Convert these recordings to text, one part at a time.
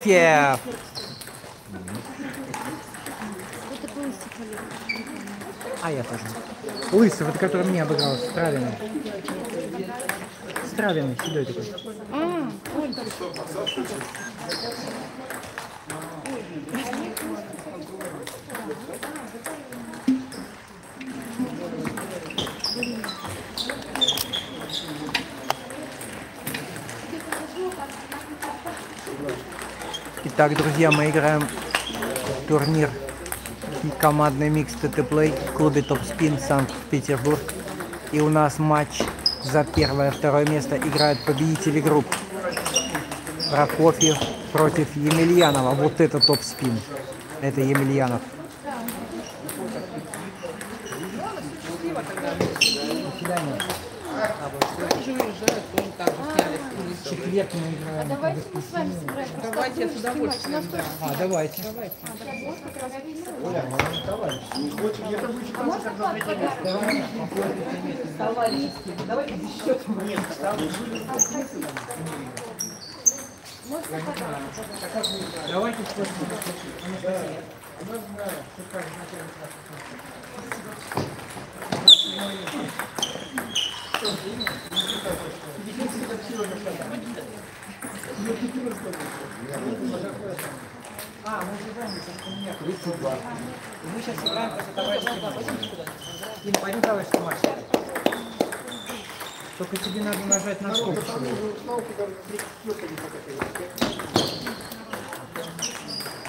Вот стихолет. А я тоже. Лысый, это который мне обыграл, Стравиной. Стравиной, седой такой. А, Ольга. Итак, друзья, мы играем в турнир командный микс ТТ Плей в клубе Топ Спин Санкт-Петербург. И у нас матч за первое второе место играют победители групп. Прокофьев против Емельянова. Вот это топ спин. Это Емельянов. Так. Четверг мы играем. Давайте мы с вами сыграем. Давайте с удовольствием, да. А, давайте. Давайте Мы сейчас играем после товарищеский матч. Дим, пойдем товарищеский матч. Только тебе надо нажать на кнопочку.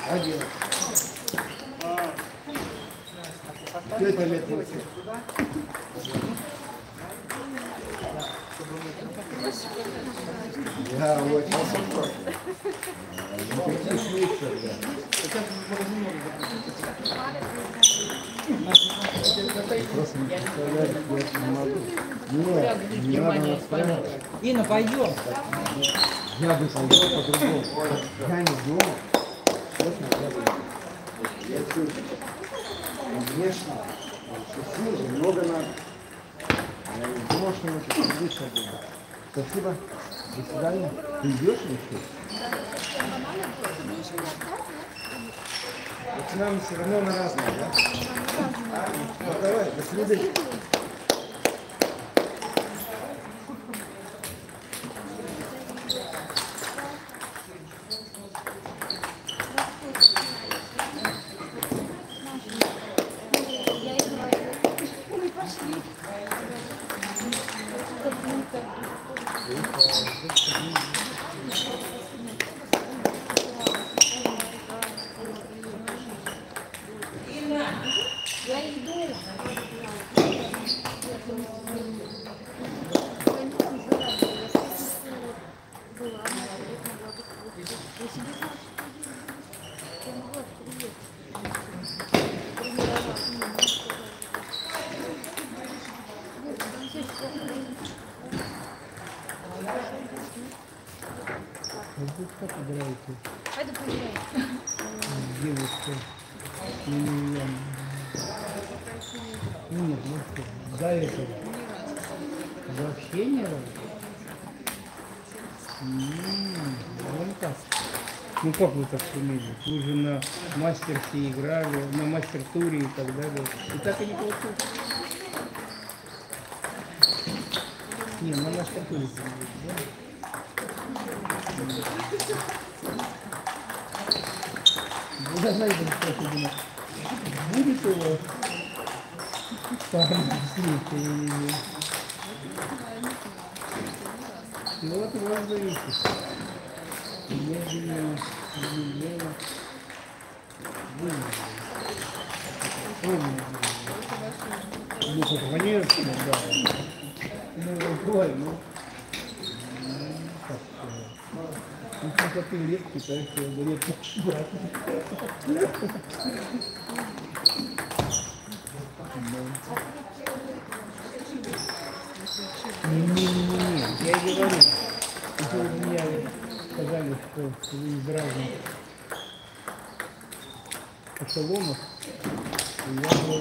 Один. Пять лет. Да, очень. Никаких лучше, да. Просто не представляю, я это не могу. Нет, не надо настраивать. Инна, пойдем. Я бы пойдел по-другому. Я не дома. Честно, я бы. Я чуть. Конечно. Много надо. Я не думал, что мы тут один. Спасибо. До свидания. Ты идешь или что? С нами все равно на разные, да? Ну, давай, до свидания. Я иду. Была, она могла быть. Я себе я могла приехать. Как играете? Пойду поиграем. Девушка. Емельянова. Нет, ну что, до этого. Вообще не Вон так. Ну как вы так сумели? Вы же на мастерсе играли, на мастер-туре и так далее. И так и не получилось. Не, на мастер-туре да? Вы спросить, думаю, будет у вас там встреча или нет? И вот у вас зависит. Медленно, медленно. Ну, как конечно, да. Ну, какой, ну. Ну, как сказать. Ну, как ты редкий, так что редкий брат. Не-не-не, я говорю. Если вы мне сказали, что из разных эшелонов, я бы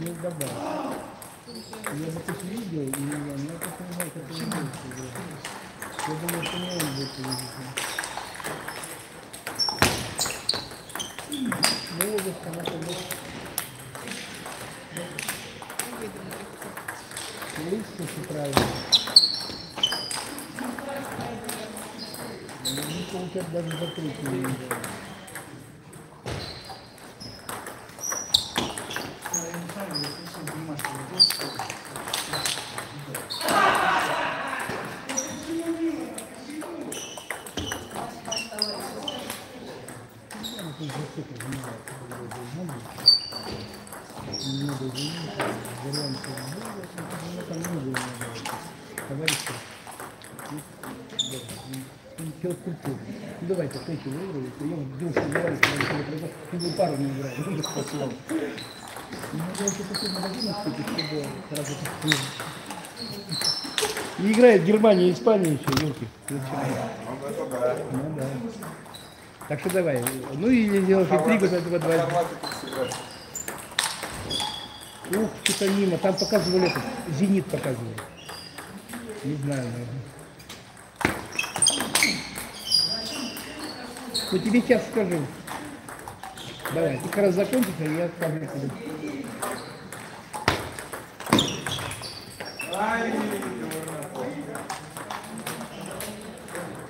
не добавил. Я бы тут видел, и я не так понимаю, как это будет. Я думаю, что не он будет видеть. Ну, вот она побольше. Видишь, что правильно? Не получать даже закрыть Ну, давайте, третий выигрывает, и он девушку играет, и вы пару не играет, ну, без. Ну, я еще такой магазин чтобы сразу И играет Германия и Испания еще, елки. Ну да. Так что давай. Ну и сделать интригу за этого два. Ух, что-то мимо. Там показывали этот, зенит показывали. Не знаю, наверное. Ну тебе сейчас скажу. Давай, ты как раз закончишь, а я скажу тебе.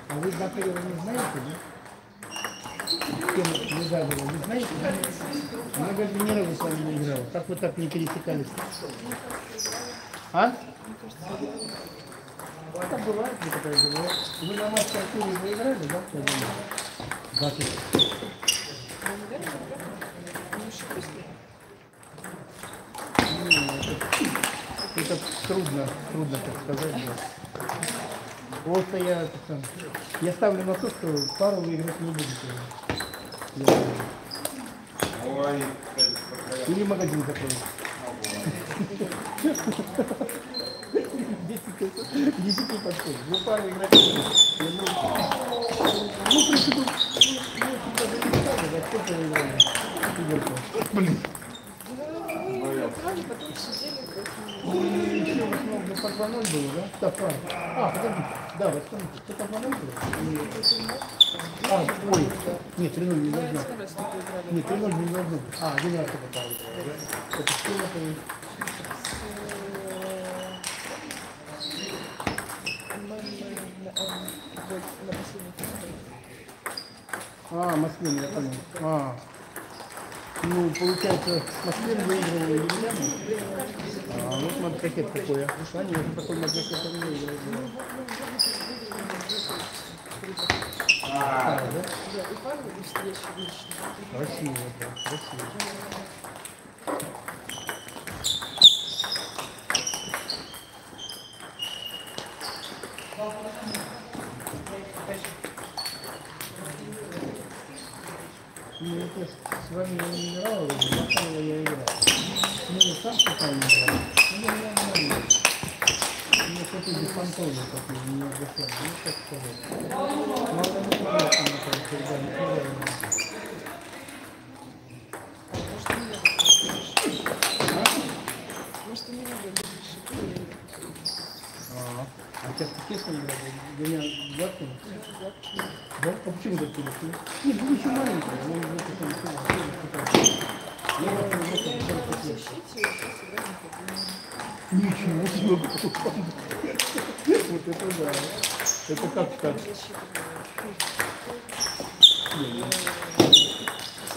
А вы Бакарева не знаете, да? С кем Лежавова, не знаете? Она разу с вами не играла. Как вы так не пересекались? А? Это где такая бывает. Вы на матче Артуре выиграли, да? Я думаю. Двадцать. Не, Это, трудно, трудно так сказать. Да. Просто я, я ставлю на то, что пару выиграть не буду. Думаю. Или магазин. Десять десяти подходит. Ну. Я думаю, Ну, ставлю, а. Блин. По 2-0 было, да? Да, правильно. А, подожди. Да, вот смотрите, кто по 2-0 было? А, ой, нет, 3-0 не должно. Нет, 3-0 не должно. А, один раз только. Это что? А, Москвин, я понял. А. Ну, получается, Москвин выиграл Емельяну. А, пакет какой. а. Конечно, такой это не выиграл. А, лично. Красиво, да, красиво. Ну, это с вами не играл, Бакалова я играл. Ну, сам пока не играл. Ну, я не знаю. У меня что-то беспонтовый такой, не обращаю. Ну, как сказать. Мало не приятно, мне кажется, ребята, неправильно. Может, у меня будет решить. А, а сейчас какие с ним играли? Двумя гладкими? Да? А почему телефон? Нет, был еще маленький, он это не это, это. не Ничего себе. Вот это да. Это как так?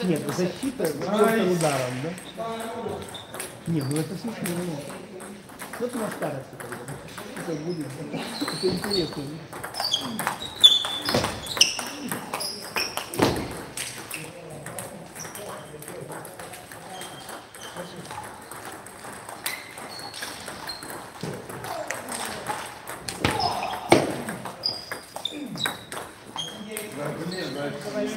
Нет, защита просто ударом, да? Нет, ну это слушай, ну, вот на старости тогда. Это будет, это интересно. Давай,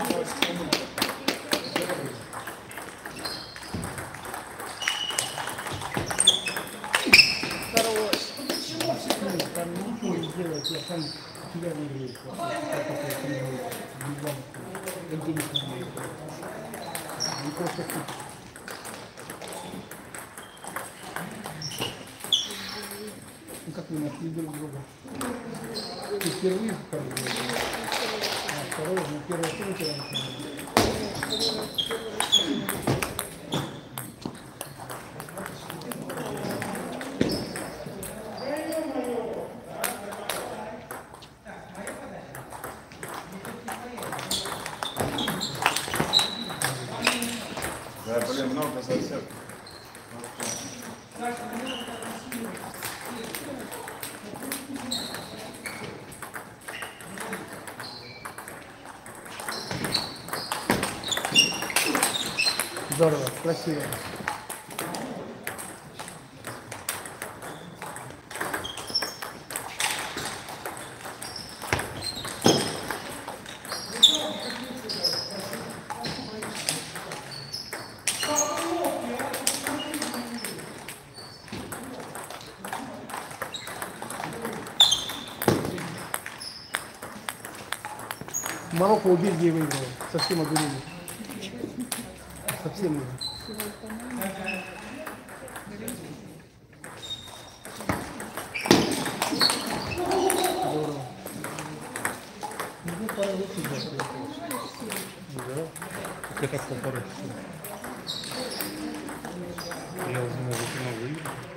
Хорош. Ну, там ничего не сделать, я сам себя не просто. Ну как вы нашли друг друга? Ты впервые в был? А второй, ну первый тоже красиво. Марокко у Бельгии выиграл. Совсем одурели. Совсем уже. Ну, Я уже могу много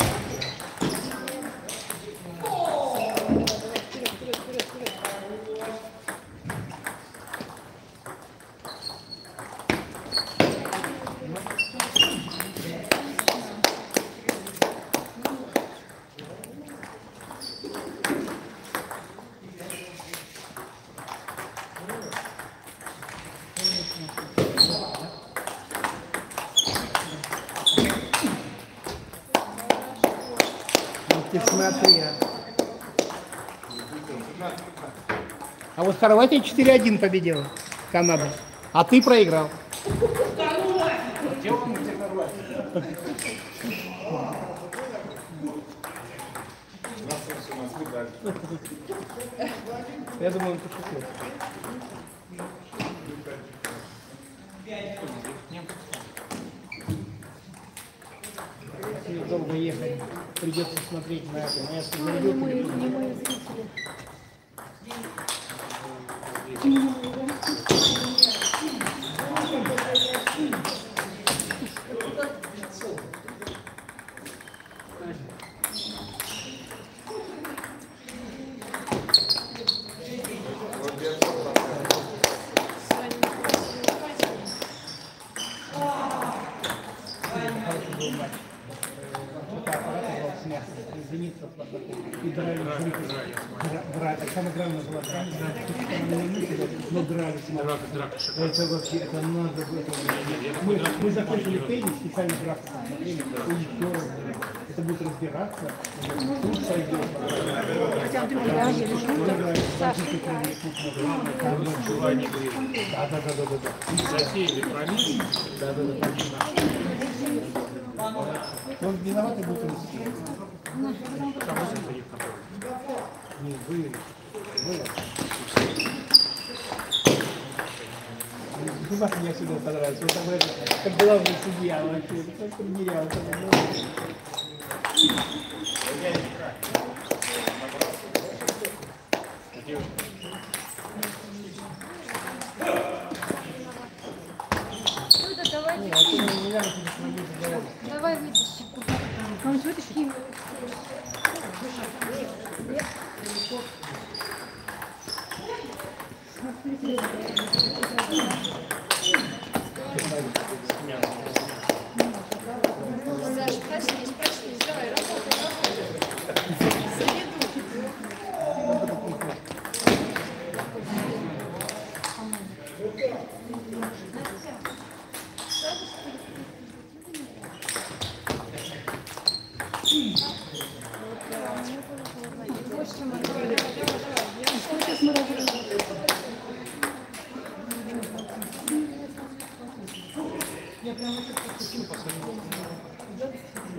а. А вот Хорватия 4-1 победила Канада. А ты проиграл. Я думаю, он пошутил. Долго ехать, придется смотреть на это. Но я зарядил телефон. Хороший Зенит И драли зрители. Дра- дра- Самое главное было драть. Но драли с Это вообще, это надо было. Мы, мы закончили теннис, специально драку смотрели. Ой, здорово. Это будет разбираться. Тут сойдет. Да, да, да, да, да, да. Затеяли. Да, да, да. Он виноватый будет. Не, вы. Вы. Ну, Маша мне всегда понравился. Вот такой, как главный судья вообще. Как примерялся. Ну да давай,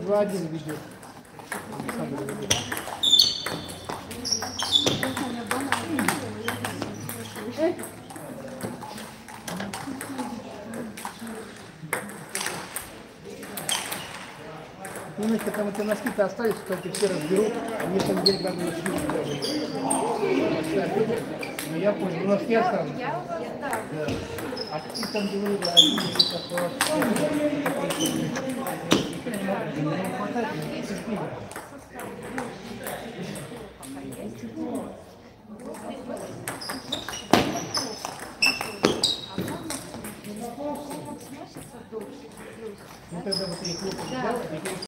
Два один ведет. Александр ведет. Немножко там эти носки-то остались, кстати, все разберут. Мне там денег надо носки Но я понял, ну, носки останутся. Да. А ты там говорила, из такого. Не хватает. Ну тогда вот хлопцы взял,